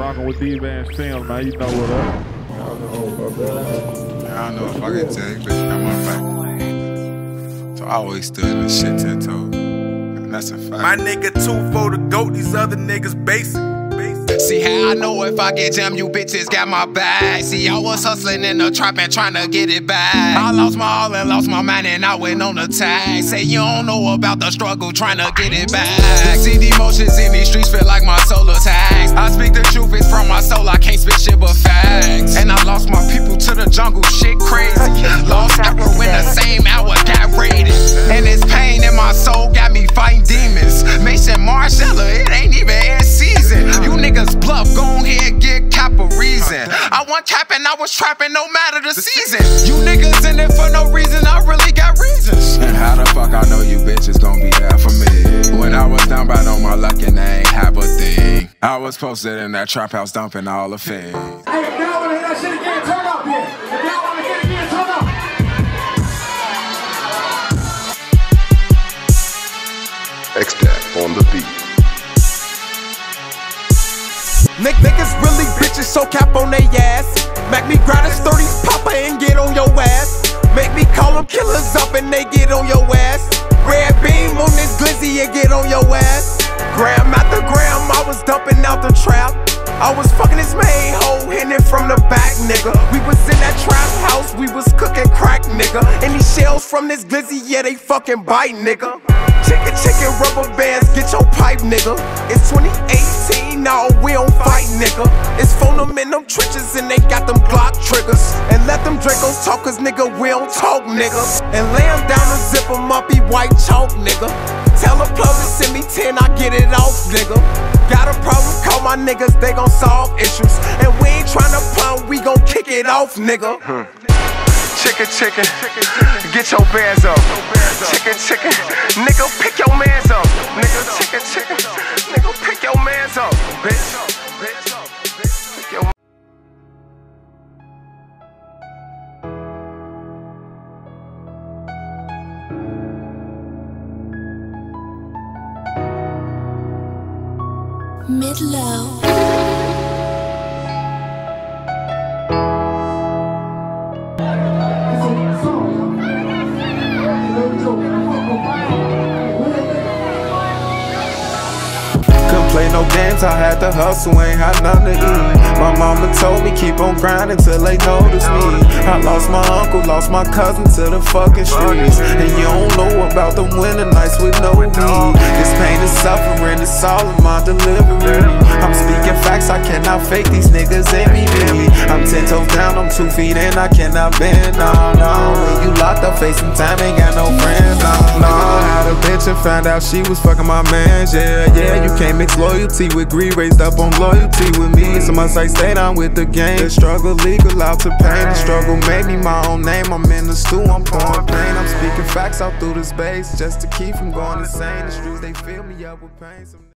rocking with DBandz Filmz, man. You know what up. I don't know if I can tell you, but I'm on back. So I always stood in the shit ten toes. And that's a fact. My nigga two for the goat, these other niggas basic. See how I know if I get jammed, you bitches got my back. See, I was hustling in the trap and trying to get it back. I lost my all and lost my mind and I went on the tag. Say you don't know about the struggle trying to get it back. See the emotions in these streets feel like my spit shit but facts. And I lost my people to the jungle, shit crazy. Lost arrow in the same hour, got raided. And this pain in my soul got me fighting demons. Mason Marcella, it ain't even air season. You niggas bluff, go ahead, get cap a reason. I want capping, I was trapping, no matter the season. You niggas in it for no reason, I really got reasons. And how the fuck I know you bitches gon' be there for me? When I was down bad on my luck and I ain't have a thing. I was posted in that trap house dumping all the things. Hey, if y'all wanna hear that shit again, turn up here. If y'all wanna hear it again, turn up. X-Tap on the beat. Nick niggas really bitches, so cap on they ass. Make me grind a 30s papa and get on your ass. Make me call them killers up and they get on your ass. Red beam on this glizzy and get on your ass. Gram after gram, nigga. We was in that trap house, we was cooking crack, nigga. These shells from this glizzy, yeah, they fucking bite, nigga. Chicken, chicken, rubber bands, get your pipe, nigga. It's 2018, now we don't fight, nigga. It's phone them in them trenches and they got them Glock triggers. And let them Dracos talk, cause nigga, we don't talk, nigga. And lay 'em down and zip 'em up, be white chalk, nigga. Tell a plug to send me 10, I get it off, nigga. Got a problem, call my niggas, they gon' solve issues. And we ain't it off, nigga. Hmm. Chicken, chicken, get your bands up. Chicken, chicken, nigga, pick your mans up. Nigga, chicken, chicken, nigga, pick your mans up, bitch. Pick Mid-low. Couldn't no games, I had to hustle, ain't had nothing to eat. My mama told me keep on grinding till they notice me. I lost my uncle, lost my cousin to the fucking streets. And you don't know about the winter nights with no heat. This pain is suffering, it's all in my delivery. I'm speaking facts, I cannot fake these niggas envy me. I'm ten toes down, I'm two feet in, I cannot bend. No, no. When you locked up facing time, ain't got no friends. And found out she was fucking my man. Yeah, yeah, you can't mix loyalty with greed, raised up on loyalty with me. So much I stay down with the game. The struggle legal out to pain. The struggle made me my own name. I'm in the stew, I'm pouring pain. I'm speaking facts out through the space just to keep from going insane. The streets, they fill me up with pain.